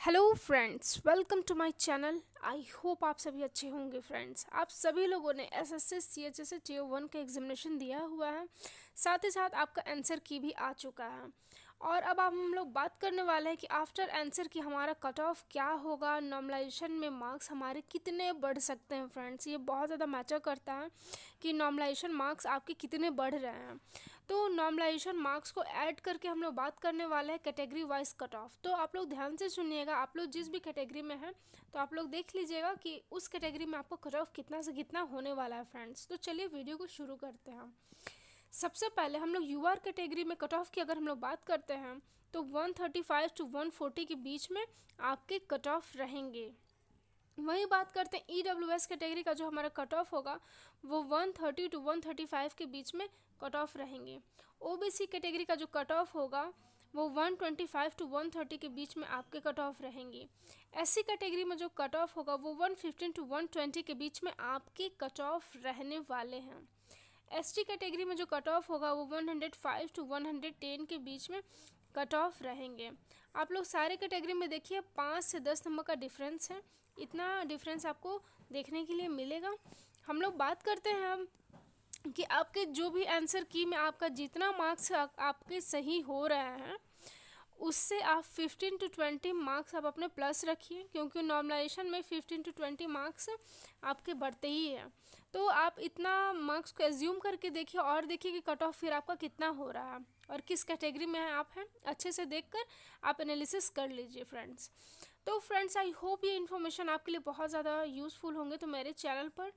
Hello friends welcome to my channel I hope आप सभी अच्छे होंगे फ्रेंड्स आप सभी लोगों ने S S S C H S T one का एग्जामिनेशन दिया हुआ है। साथ ही साथ आपका आंसर की भी आ चुका है। और अब आप हम लोग बात करने वाले हैं कि आफ्टर आंसर की हमारा कट ऑफ़ क्या होगा नॉर्मलाइजेशन में मार्क्स हमारे कितने बढ़ सकते हैं फ्रेंड्स ये बहुत ज़्यादा मैटर करता है कि नॉर्मलाइजेशन मार्क्स आपके कितने बढ़ रहे हैं। तो नॉर्मलाइजेशन मार्क्स को ऐड करके हम लोग बात करने वाले हैं कैटेगरी वाइज कट ऑफ़ तो आप लोग ध्यान से सुनिएगा, आप लोग जिस भी कैटेगरी में हैं तो आप लोग देख लीजिएगा कि उस कैटेगरी में आपको कट ऑफ़ कितना से कितना होने वाला है फ्रेंड्स तो चलिए वीडियो को शुरू करते हैं। सबसे पहले हम लोग यू आर कैटेगरी में कट ऑफ़ की अगर हम लोग बात करते हैं तो 135 टू 140 के बीच में आपके कट ऑफ़ रहेंगे। वही बात करते हैं ई डब्ल्यू एस कैटेगरी का जो हमारा कट ऑफ़ होगा, वो 130 टू 135 के बीच में कट ऑफ़ रहेंगे। ओ बी सी कैटेगरी का जो कट ऑफ़ होगा, वो 125 टू 130 के बीच में आपके कट ऑफ़ रहेंगे। एस सी कैटेगरी में जो कट ऑफ़ होगा, वो 115 टू 120 के बीच में आपके कट ऑफ़ रहने वाले हैं। एस टी कैटेगरी में जो कट ऑफ़ होगा वो 105 टू 110 के बीच में कट ऑफ़ रहेंगे। आप लोग सारे कैटेगरी में देखिए, पाँच से दस नंबर का डिफरेंस है। इतना डिफरेंस आपको देखने के लिए मिलेगा। हम लोग बात करते हैं अब कि आपके जो भी आंसर की में आपका जितना मार्क्स आपके सही हो रहे हैं उससे आप 15 टू 20 मार्क्स आप अपने प्लस रखिए, क्योंकि नॉर्मलाइजेशन में 15 टू 20 मार्क्स आपके बढ़ते ही हैं। तो आप इतना मार्क्स को एज्यूम करके देखिए और देखिए कि कट ऑफ़ फिर आपका कितना हो रहा है और किस कैटेगरी में है आप हैं। अच्छे से देखकर आप एनालिसिस कर लीजिए फ्रेंड्स तो फ्रेंड्स आई होप ये इन्फॉर्मेशन आपके लिए बहुत ज़्यादा यूज़फुल होंगे तो मेरे चैनल पर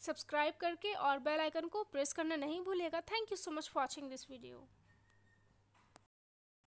सब्सक्राइब करके और बेल आइकन को प्रेस करना नहीं भूलिएगा। Thank you so much for watching this video